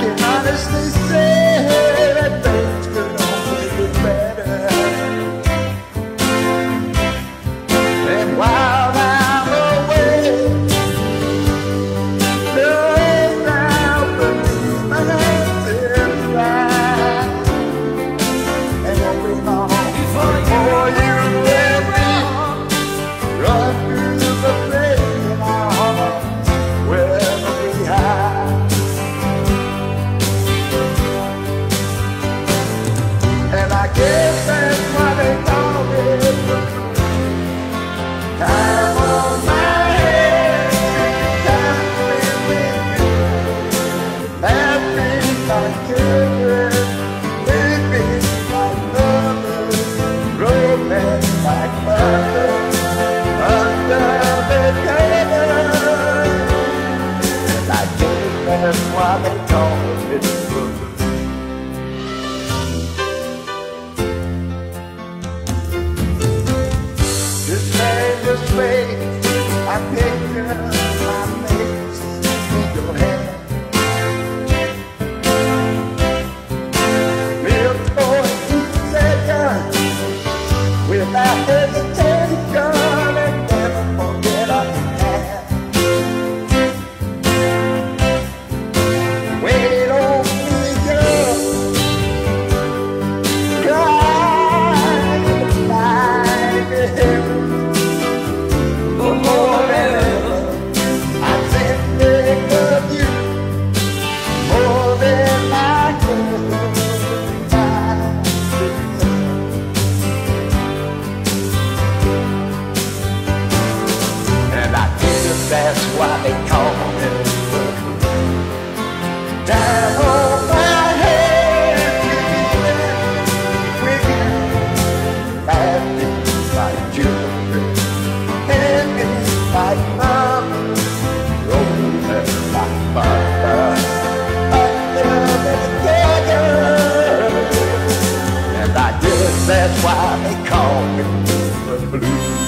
Que honestly say girl. that's why they call her Foot. Down on my laughing like children, like rolling like. And I guess that's why they call me the blue.